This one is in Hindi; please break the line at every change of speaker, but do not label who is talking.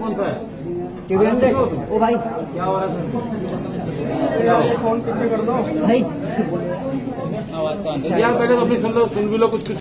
कौन सा है?
ओ भाई।
क्या हो रहा है
फ़ोन पीछे कर दो। भाई।
यार पहले तो अपनी सुन लो सुन भी लो कुछ कुछ